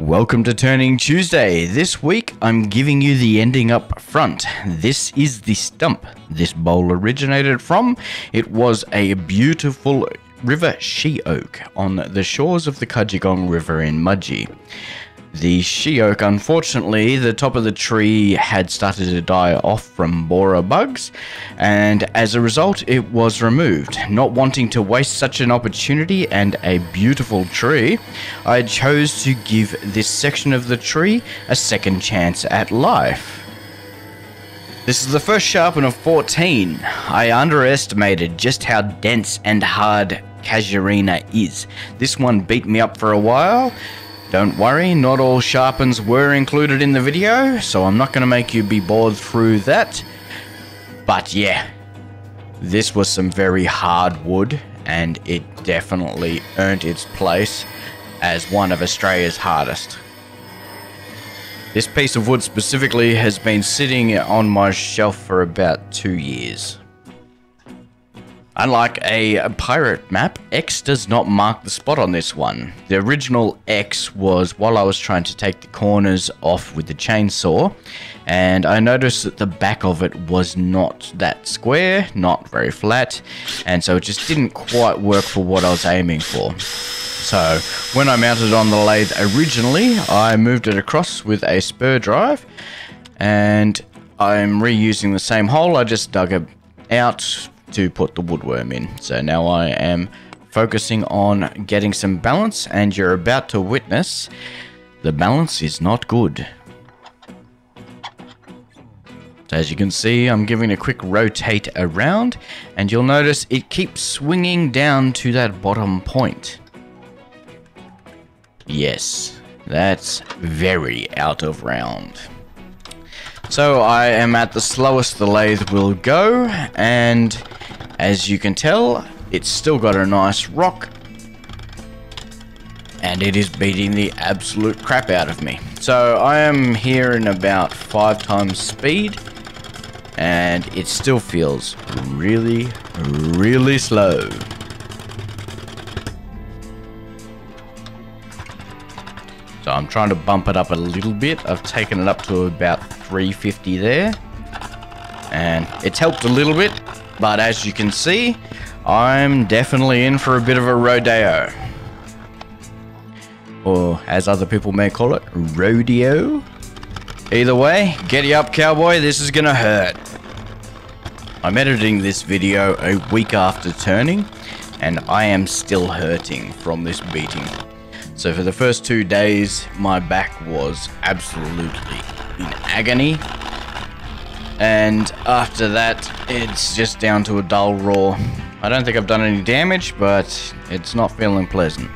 Welcome to Turning Tuesday. This week I'm giving you the ending up front. This is the stump this bowl originated from. It was a beautiful river she oak on the shores of the Cudgegong River in Mudgee. The she oak, unfortunately, the top of the tree had started to die off from borer bugs, and as a result, it was removed. Not wanting to waste such an opportunity and a beautiful tree, I chose to give this section of the tree a second chance at life. This is the first sharpen of 14. I underestimated just how dense and hard Casuarina is. This one beat me up for a while, don't worry, not all sharpens were included in the video, so I'm not going to make you be bored through that. But yeah, this was some very hard wood, and it definitely earned its place as one of Australia's hardest. This piece of wood specifically has been sitting on my shelf for about two years. Unlike a pirate map, X does not mark the spot on this one. The original X was while I was trying to take the corners off with the chainsaw, and I noticed that the back of it was not that square, not very flat, and so it just didn't quite work for what I was aiming for. So, when I mounted on the lathe originally, I moved it across with a spur drive, and I'm reusing the same hole, I just dug it out to put the woodworm in. So now I am focusing on getting some balance and you're about to witness the balance is not good. So as you can see, I'm giving a quick rotate around and you'll notice it keeps swinging down to that bottom point. Yes, that's very out of round. So I am at the slowest the lathe will go and as you can tell, it's still got a nice rock. And it is beating the absolute crap out of me. So I am here in about five times speed. And it still feels really, really slow. So I'm trying to bump it up a little bit. I've taken it up to about 350 there. And it's helped a little bit, but as you can see, I'm definitely in for a bit of a rodeo. Or as other people may call it, rodeo. Either way, get you up cowboy, this is gonna hurt. I'm editing this video a week after turning, and I am still hurting from this beating. So for the first two days, my back was absolutely in agony. And after that, it's just down to a dull roar. I don't think I've done any damage, but it's not feeling pleasant.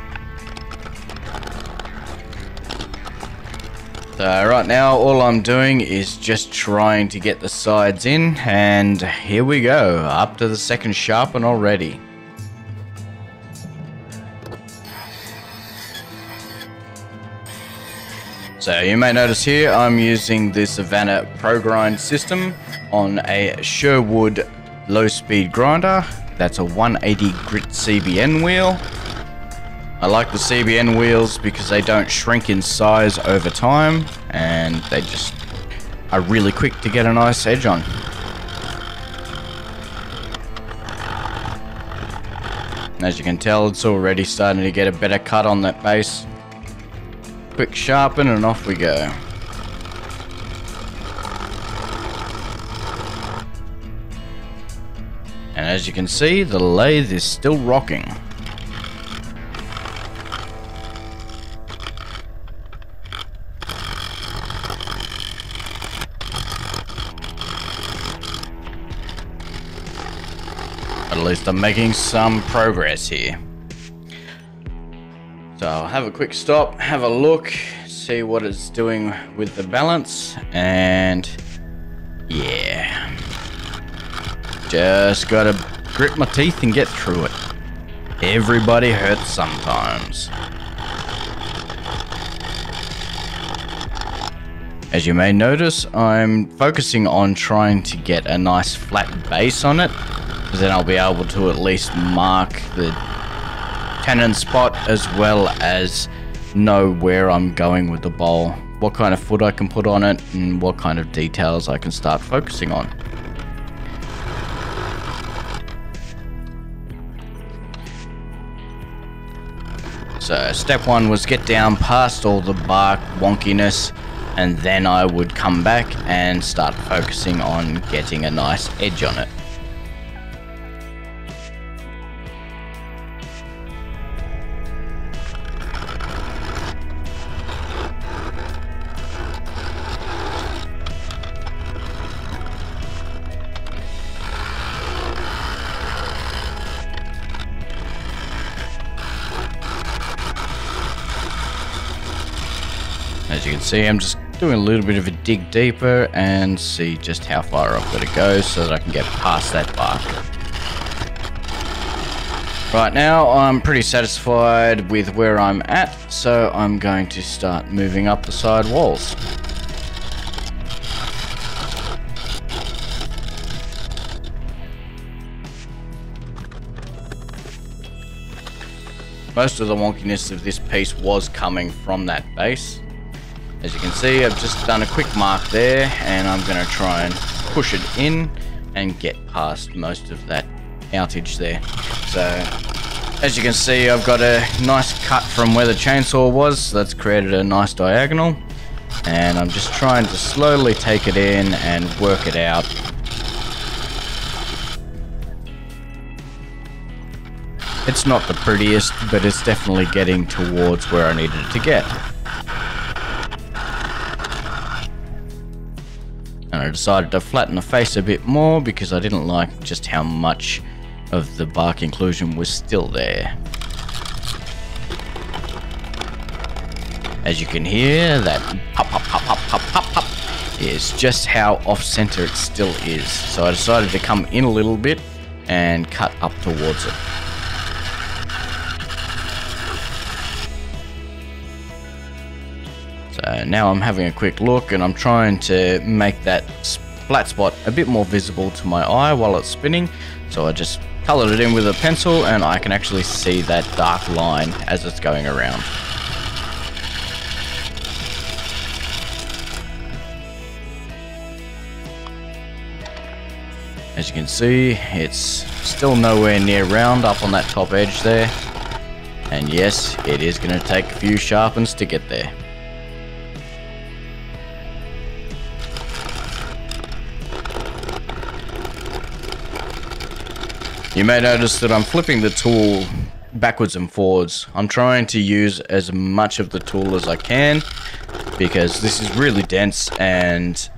So right now, all I'm doing is just trying to get the sides in, and here we go, up to the second sharpen already. So you may notice here I'm using the Savannah Pro Grind system on a Sherwood low speed grinder. That's a 180 grit CBN wheel. I like the CBN wheels because they don't shrink in size over time and they just are really quick to get a nice edge on. As you can tell, it's already starting to get a better cut on that base. Quick sharpen and off we go. And as you can see, the lathe is still rocking. At least I'm making some progress here. So I'll have a quick stop, have a look, see what it's doing with the balance, and yeah. Just gotta grit my teeth and get through it. Everybody hurts sometimes. As you may notice, I'm focusing on trying to get a nice flat base on it, because then I'll be able to at least mark the tenon spot as well as know where I'm going with the bowl, what kind of foot I can put on it, and what kind of details I can start focusing on. So step one was get down past all the bark wonkiness and then I would come back and start focusing on getting a nice edge on it. You can see, I'm just doing a little bit of a dig deeper and see just how far I've got to go so that I can get past that bar. Right now, I'm pretty satisfied with where I'm at, so I'm going to start moving up the side walls. Most of the wonkiness of this piece was coming from that base, as you can see, I've just done a quick mark there and I'm going to try and push it in and get past most of that outage there. So, as you can see, I've got a nice cut from where the chainsaw was. So that's created a nice diagonal. And I'm just trying to slowly take it in and work it out. It's not the prettiest, but it's definitely getting towards where I needed it to get. I decided to flatten the face a bit more because I didn't like just how much of the bark inclusion was still there. As you can hear, that pop pop pop pop pop pop pop is just how off-center it still is. So I decided to come in a little bit and cut up towards it. Now I'm having a quick look and I'm trying to make that flat spot a bit more visible to my eye while it's spinning. So I just colored it in with a pencil and I can actually see that dark line as it's going around. As you can see, it's still nowhere near round up on that top edge there. And yes, it is going to take a few sharpens to get there. You may notice that I'm flipping the tool backwards and forwards. I'm trying to use as much of the tool as I can because this is really dense and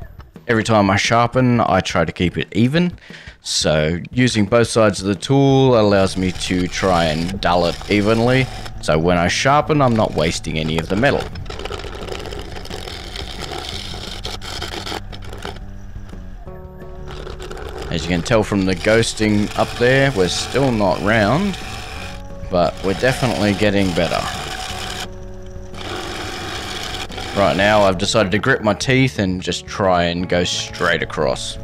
every time I sharpen I try to keep it even. So using both sides of the tool allows me to try and dull it evenly. So when I sharpen I'm not wasting any of the metal. You can tell from the ghosting up there, we're still not round, but we're definitely getting better. Right now, I've decided to grip my teeth and just try and go straight across.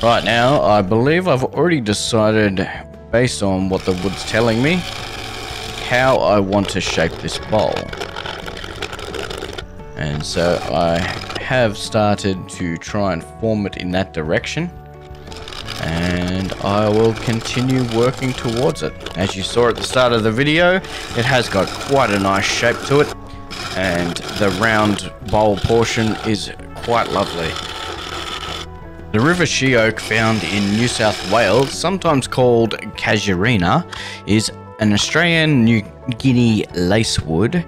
Right now, I believe I've already decided, based on what the wood's telling me, how I want to shape this bowl. And so I have started to try and form it in that direction. And I will continue working towards it. As you saw at the start of the video, it has got quite a nice shape to it. And the round bowl portion is quite lovely. The river sheoak found in New South Wales, sometimes called casuarina, is an Australian New Guinea lacewood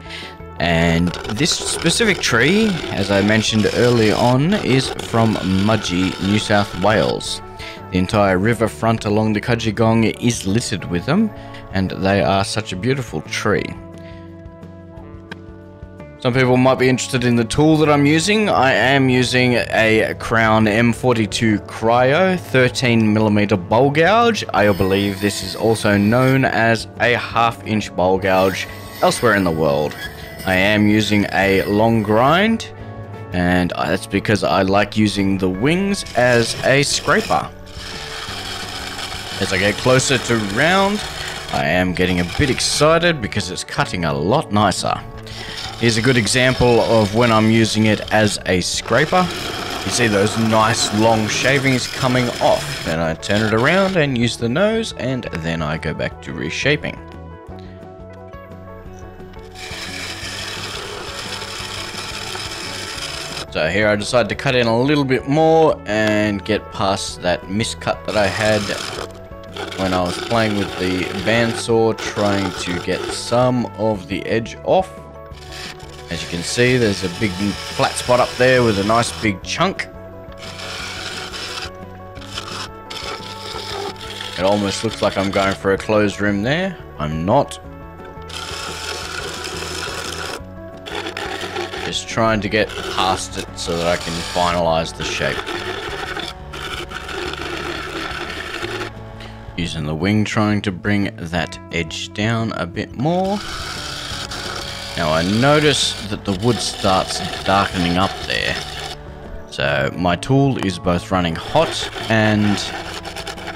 and this specific tree, as I mentioned earlier on, is from Mudgee, New South Wales. The entire riverfront along the Cudgegong is littered with them, and they are such a beautiful tree. Some people might be interested in the tool that I'm using. I am using a Crown M42 Cryo 13mm bowl gouge. I believe this is also known as a half inch bowl gouge elsewhere in the world. I am using a long grind, and that's because I like using the wings as a scraper. As I get closer to round, I am getting a bit excited because it's cutting a lot nicer. Here's a good example of when I'm using it as a scraper. You see those nice long shavings coming off. Then I turn it around and use the nose and then I go back to reshaping. So here I decided to cut in a little bit more and get past that miscut that I had when I was playing with the bandsaw trying to get some of the edge off. As you can see, there's a big flat spot up there with a nice big chunk. It almost looks like I'm going for a closed rim there. I'm not. Just trying to get past it so that I can finalize the shape. Using the wing, trying to bring that edge down a bit more. Now I notice that the wood starts darkening up there. So my tool is both running hot and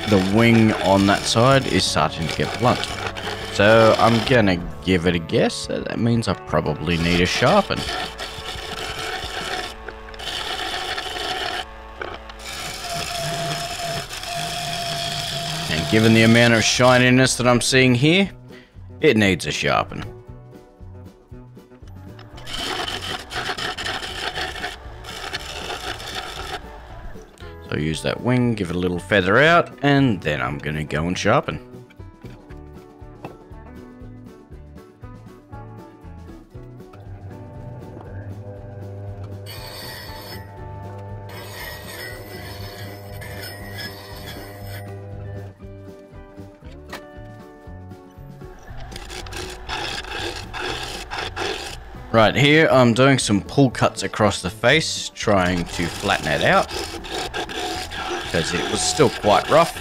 the wing on that side is starting to get blunt. So I'm gonna give it a guess. That means I probably need a sharpen. And given the amount of shininess that I'm seeing here, it needs a sharpen. So use that wing, give it a little feather out, and then I'm going to go and sharpen. Right here, I'm doing some pull cuts across the face, trying to flatten it out. Because it was still quite rough.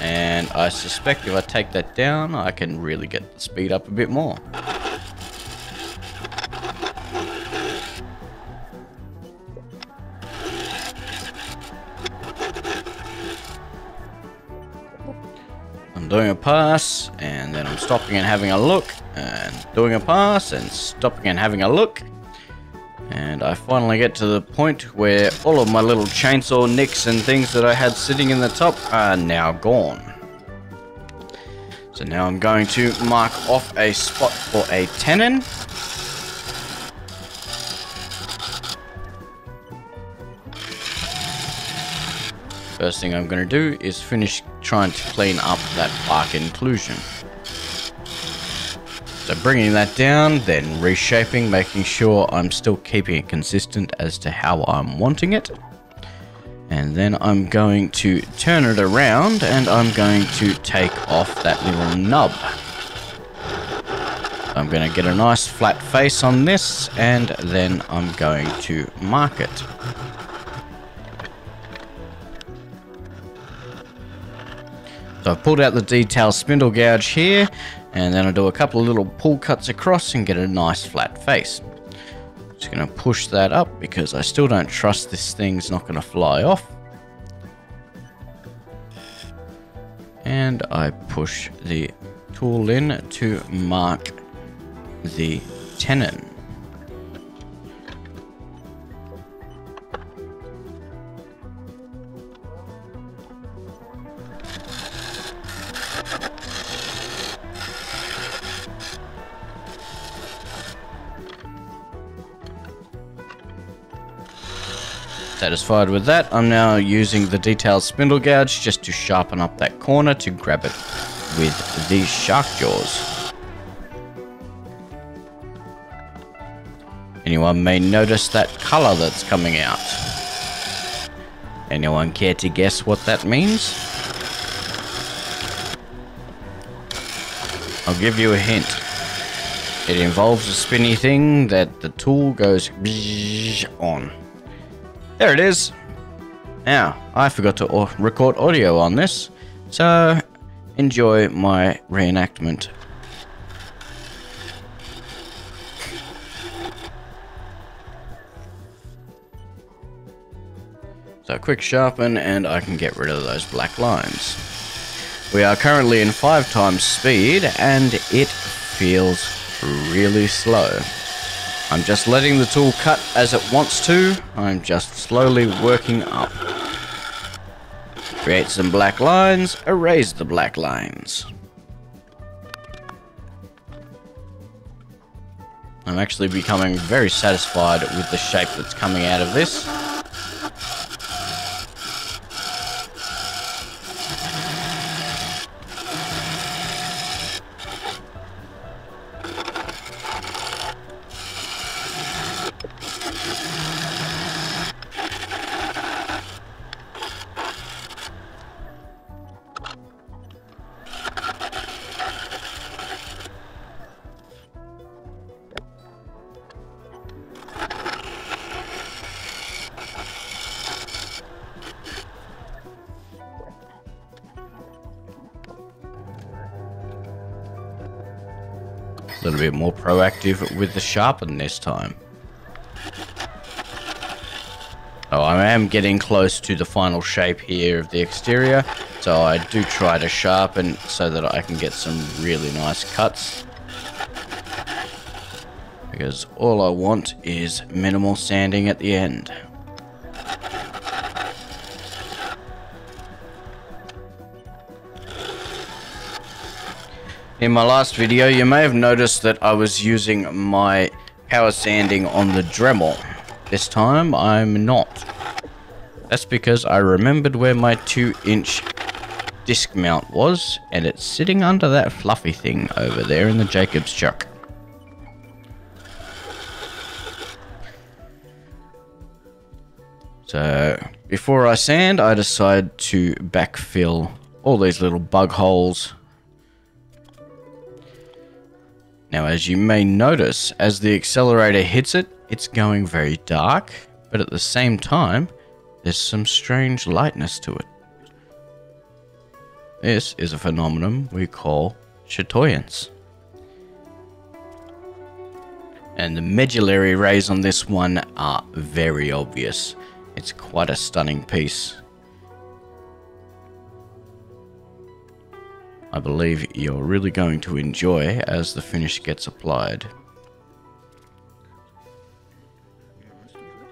And I suspect if I take that down, I can really get the speed up a bit more. I'm doing a pass, and then I'm stopping and having a look, and doing a pass and stopping and having a look. Finally get to the point where all of my little chainsaw nicks and things that I had sitting in the top are now gone. So now I'm going to mark off a spot for a tenon. First thing I'm going to do is finish trying to clean up that bark inclusion. So bringing that down, then reshaping, making sure I'm still keeping it consistent as to how I'm wanting it. And then I'm going to turn it around and I'm going to take off that little nub. I'm going to get a nice flat face on this and then I'm going to mark it. So I've pulled out the detail spindle gouge here and then I'll do a couple of little pull cuts across and get a nice flat face. Just going to push that up because I still don't trust this thing's not going to fly off. And I push the tool in to mark the tenon. Satisfied with that, I'm now using the detailed spindle gouge just to sharpen up that corner to grab it with these shark jaws. Anyone may notice that color that's coming out. Anyone care to guess what that means? I'll give you a hint. It involves a spinny thing that the tool goes on. There it is. Now, I forgot to record audio on this, so enjoy my reenactment. So quick sharpen and I can get rid of those black lines. We are currently in 5 times speed and it feels really slow. I'm just letting the tool cut as it wants to. I'm just slowly working up. Create some black lines, erase the black lines. I'm actually becoming very satisfied with the shape that's coming out of this. Bit more proactive with the sharpen this time. Oh, I am getting close to the final shape here of the exterior, so I do try to sharpen so that I can get some really nice cuts. Because all I want is minimal sanding at the end. In my last video, you may have noticed that I was using my power sanding on the Dremel. This time, I'm not. That's because I remembered where my 2-inch disc mount was, and it's sitting under that fluffy thing over there in the Jacob's chuck. So, before I sand, I decide to backfill all these little bug holes Now, as you may notice, as the accelerator hits it, it's going very dark, but at the same time, there's some strange lightness to it. This is a phenomenon we call chatoyance. And the medullary rays on this one are very obvious. It's quite a stunning piece. I believe you're really going to enjoy as the finish gets applied.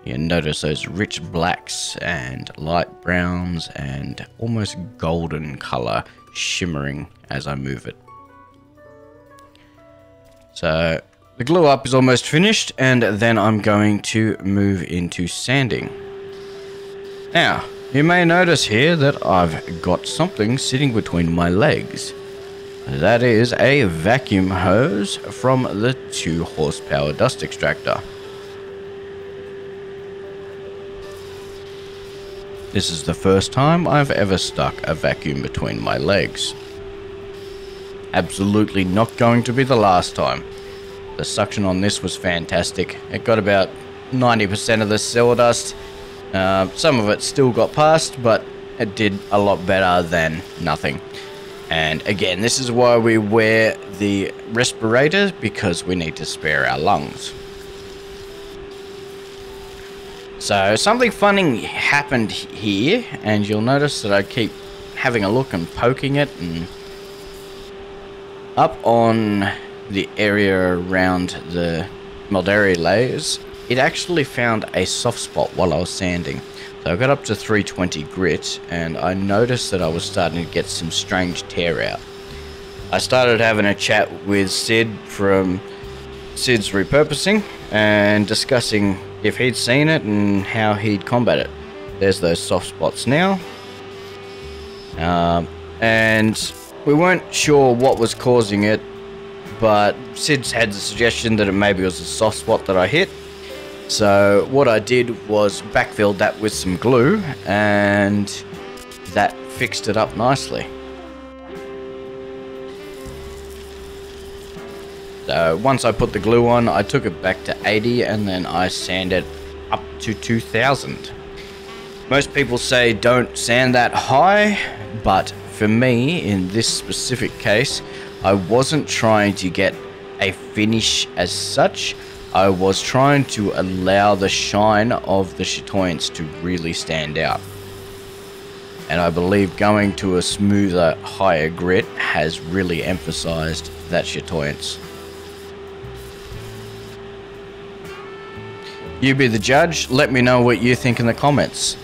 You notice those rich blacks and light browns and almost golden color shimmering as I move it. So the glue up is almost finished and then I'm going to move into sanding. Now, you may notice here that I've got something sitting between my legs. That is a vacuum hose from the 2 horsepower dust extractor. This is the first time I've ever stuck a vacuum between my legs. Absolutely not going to be the last time. The suction on this was fantastic. It got about 90% of the sawdust uh, some of it still got past, but it did a lot better than nothing. And again, this is why we wear the respirator, because we need to spare our lungs. So something funny happened here, and you'll notice that I keep having a look and poking it, and up on the area around the medullary rays, it actually found a soft spot while I was sanding. So I got up to 320 grit and I noticed that I was starting to get some strange tear out. I started having a chat with Sid from Sid's Repurposing and discussing if he'd seen it and how he'd combat it. There's those soft spots now. Um, and we weren't sure what was causing it, but Sid's had the suggestion that it maybe was a soft spot that I hit. So what I did was backfilled that with some glue and that fixed it up nicely. So once I put the glue on, I took it back to 80 and then I sanded it up to 2000. Most people say don't sand that high, but for me, in this specific case, I wasn't trying to get a finish as such. I was trying to allow the shine of the chatoyance to really stand out. And I believe going to a smoother, higher grit has really emphasized that chatoyance. You be the judge, let me know what you think in the comments.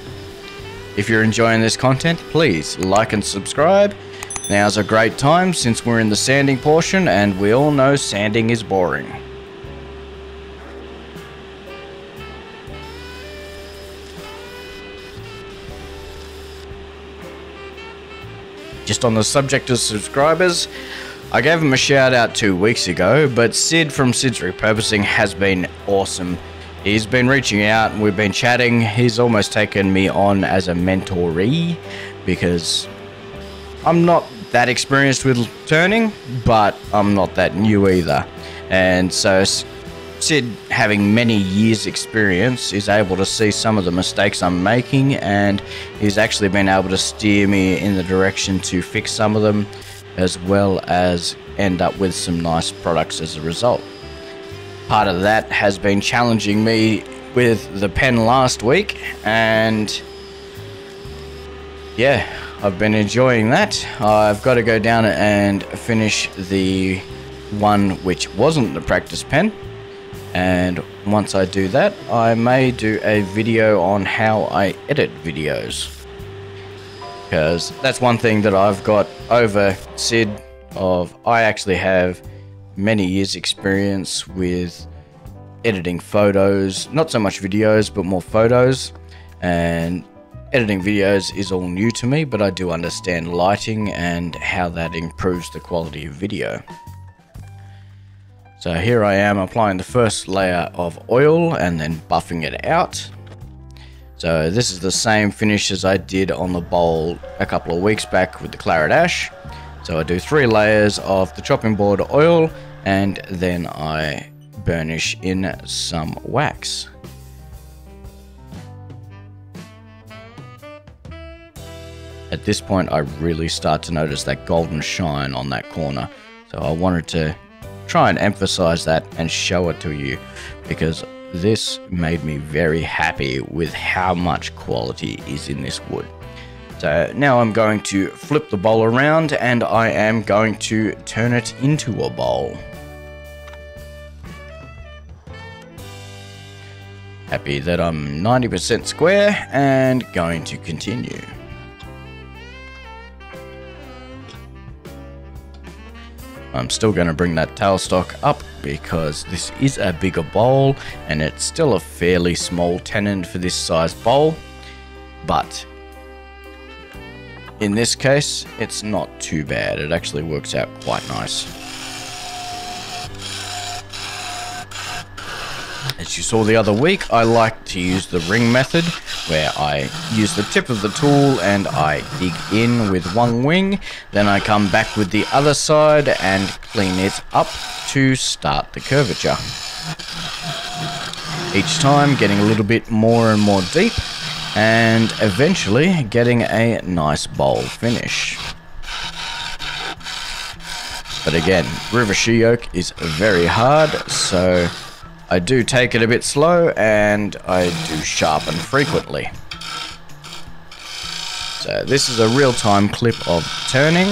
If you're enjoying this content, please like and subscribe. Now's a great time since we're in the sanding portion and we all know sanding is boring. Just on the subject of subscribers, I gave him a shout out two weeks ago, but Sid from Sid's Repurposing has been awesome. He's been reaching out and we've been chatting. He's almost taken me on as a mentoree because I'm not that experienced with turning, but I'm not that new either. And so Sid, having many years experience, is able to see some of the mistakes I'm making and he's actually been able to steer me in the direction to fix some of them as well as end up with some nice products as a result. Part of that has been challenging me with the pen last week and yeah, I've been enjoying that. I've got to go down and finish the one which wasn't the practice pen and once I do that I may do a video on how I edit videos. Because that's one thing that I've got over Sid of I actually have many years experience with editing photos. Not so much videos but more photos. And editing videos is all new to me but I do understand lighting and how that improves the quality of video so here I am applying the first layer of oil and then buffing it out. So this is the same finish as I did on the bowl a couple of weeks back with the claret ash. So I do three layers of the chopping board oil and then I burnish in some wax. At this point I really start to notice that golden shine on that corner. So I wanted to try and emphasize that and show it to you because this made me very happy with how much quality is in this wood. So now I'm going to flip the bowl around and I am going to turn it into a bowl. Happy that I'm 90% square and going to continue. I'm still going to bring that tailstock up because this is a bigger bowl and it's still a fairly small tenon for this size bowl. But in this case, it's not too bad. It actually works out quite nice. As you saw the other week, I like to use the ring method, where I use the tip of the tool and I dig in with one wing, then I come back with the other side and clean it up to start the curvature. Each time getting a little bit more and more deep, and eventually getting a nice bowl finish. But again, river she oak is very hard, so I do take it a bit slow and I do sharpen frequently. So this is a real-time clip of turning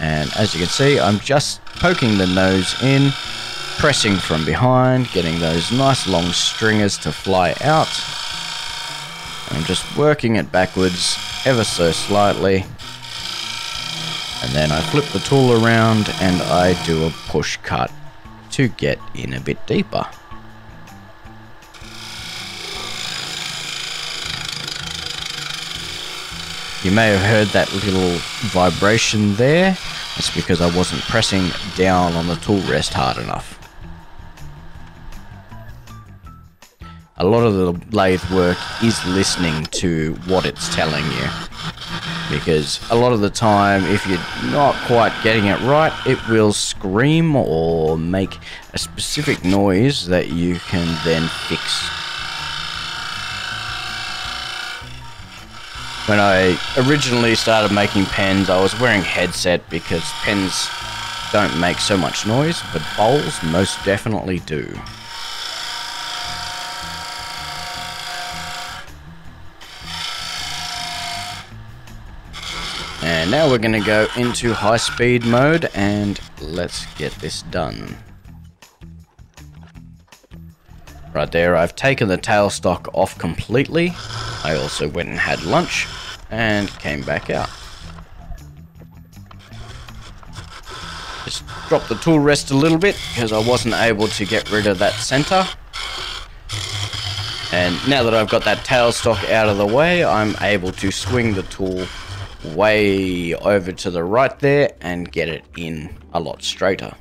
and as you can see I'm just poking the nose in, pressing from behind, getting those nice long stringers to fly out. I'm just working it backwards ever so slightly and then I flip the tool around and I do a push cut to get in a bit deeper. You may have heard that little vibration there. That's because I wasn't pressing down on the tool rest hard enough. A lot of the lathe work is listening to what it's telling you. Because a lot of the time, if you're not quite getting it right, it will scream or make a specific noise that you can then fix When I originally started making pens, I was wearing headset because pens don't make so much noise, but bowls most definitely do. And now we're going to go into high speed mode and let's get this done. Right there, I've taken the tailstock off completely. I also went and had lunch and came back out. Just dropped the tool rest a little bit because I wasn't able to get rid of that center. And now that I've got that tailstock out of the way, I'm able to swing the tool way over to the right there and get it in a lot straighter.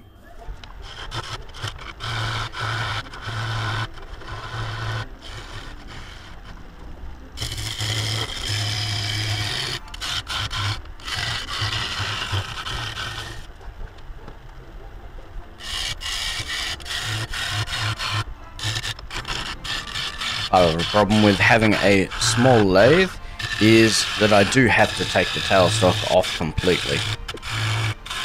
Of the problem with having a small lathe is that I do have to take the tailstock off completely.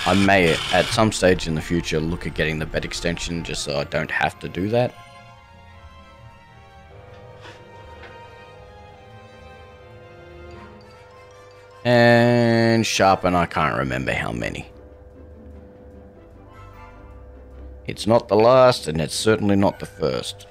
I may at some stage in the future look at getting the bed extension just so I don't have to do that. And sharpen, I can't remember how many. It's not the last and it's certainly not the first.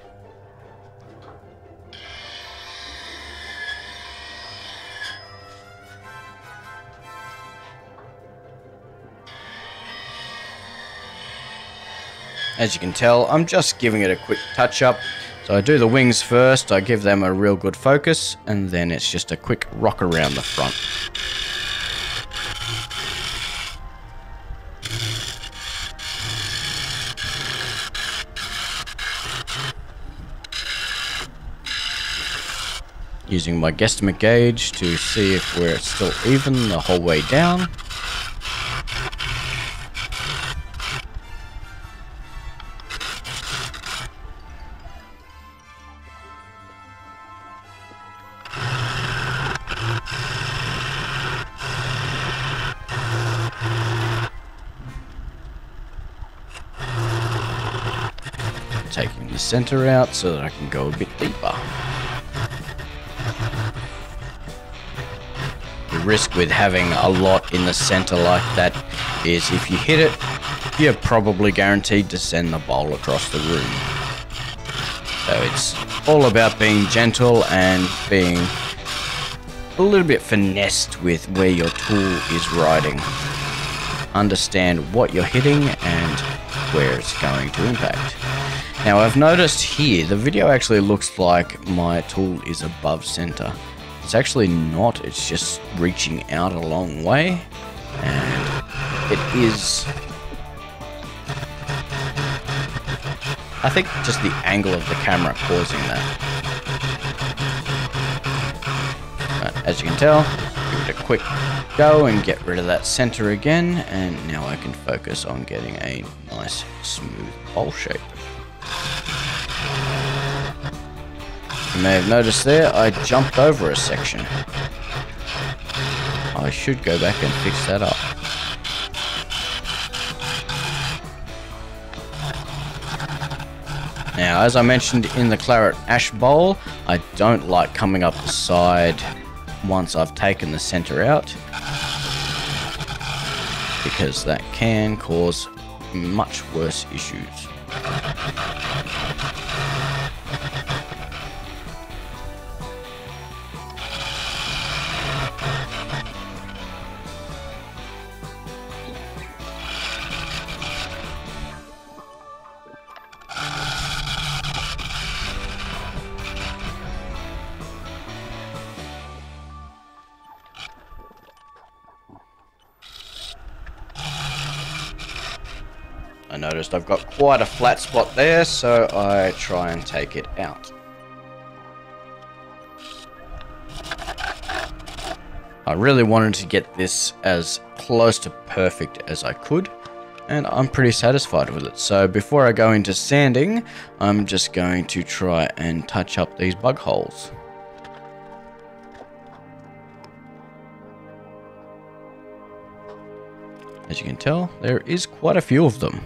As you can tell, I'm just giving it a quick touch up. So I do the wings first, I give them a real good focus, and then it's just a quick rock around the front. Using my guesstimate gauge to see if we're still even the whole way down. Center out so that I can go a bit deeper. The risk with having a lot in the center like that is if you hit it, you're probably guaranteed to send the bowl across the room. So it's all about being gentle and being a little bit finessed with where your tool is riding. Understand what you're hitting and where it's going to impact. Now I've noticed here, the video actually looks like my tool is above center. It's actually not, it's just reaching out a long way. And it is... I think just the angle of the camera causing that. But as you can tell, give it a quick go and get rid of that center again. And now I can focus on getting a nice smooth bowl shape. May have noticed there, I jumped over a section. I should go back and fix that up. Now, as I mentioned in the claret ash bowl, I don't like coming up the side once I've taken the center out because that can cause much worse issues. Noticed I've got quite a flat spot there, so I try and take it out. I really wanted to get this as close to perfect as I could, and I'm pretty satisfied with it. So before I go into sanding, I'm just going to try and touch up these bug holes. As you can tell, there is quite a few of them.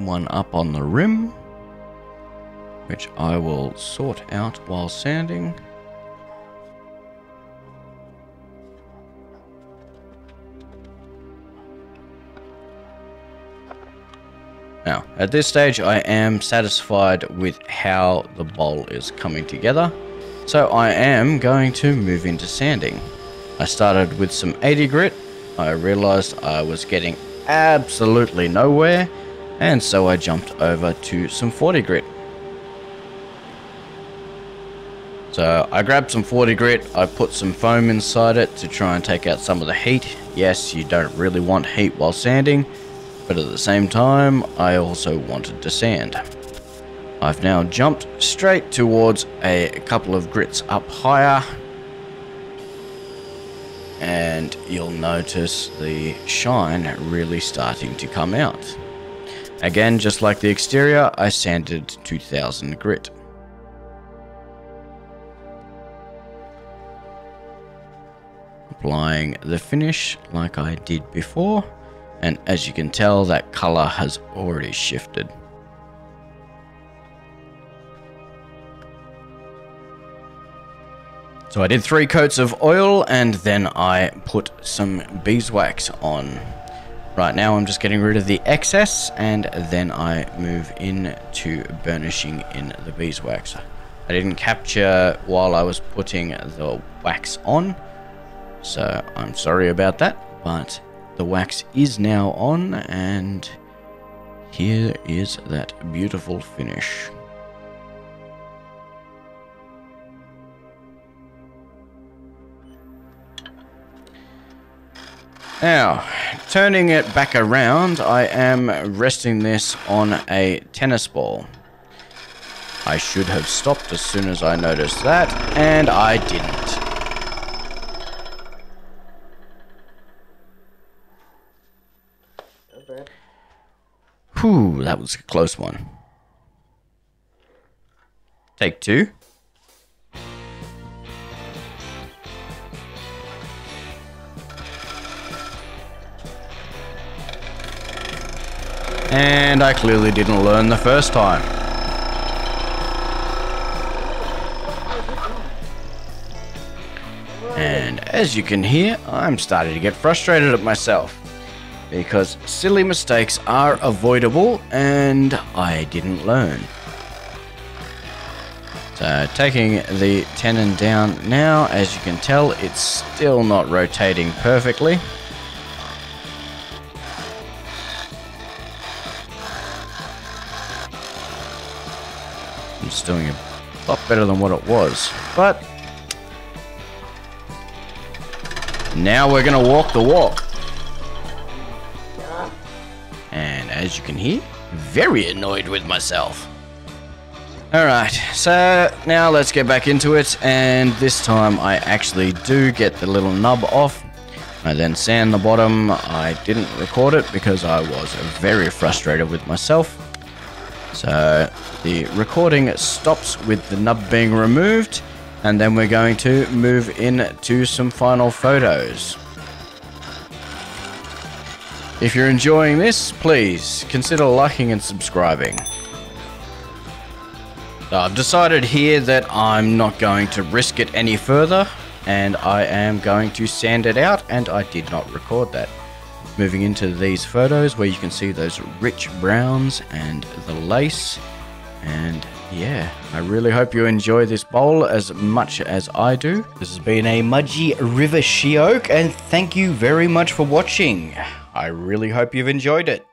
One up on the rim, which I will sort out while sanding. Now, at this stage, I am satisfied with how the bowl is coming together. So I am going to move into sanding. I started with some 80 grit. I realized I was getting absolutely nowhere. And so I jumped over to some 40 grit. So I grabbed some 40 grit, I put some foam inside it to try and take out some of the heat. Yes, you don't really want heat while sanding, but at the same time, I also wanted to sand. I've now jumped straight towards a couple of grits up higher. And you'll notice the shine really starting to come out. Again, just like the exterior, I sanded 2000 grit. Applying the finish like I did before and as you can tell that color has already shifted. So I did three coats of oil and then I put some beeswax on. Right now I'm just getting rid of the excess and then I move in to burnishing in the beeswax. I didn't capture while I was putting the wax on, so I'm sorry about that, but the wax is now on and here is that beautiful finish. Now, turning it back around, I am resting this on a tennis ball. I should have stopped as soon as I noticed that, and I didn't. Whew, that was a close one. Take two. And I clearly didn't learn the first time. And as you can hear, I'm starting to get frustrated at myself because silly mistakes are avoidable and I didn't learn. So taking the tenon down now, as you can tell, it's still not rotating perfectly. It's doing a lot better than what it was, but now we're going to walk the walk. And as you can hear, very annoyed with myself. Alright, so now let's get back into it, and this time I actually do get the little nub off. I then sand the bottom. I didn't record it because I was very frustrated with myself. So the recording stops with the nub being removed, and then we're going to move in to some final photos. If you're enjoying this, please consider liking and subscribing. I've decided here that I'm not going to risk it any further and I am going to sand it out and I did not record that. Moving into these photos where you can see those rich browns and the lace and yeah, I really hope you enjoy this bowl as much as I do. This has been a Mudgee River She Oak and thank you very much for watching. I really hope you've enjoyed it.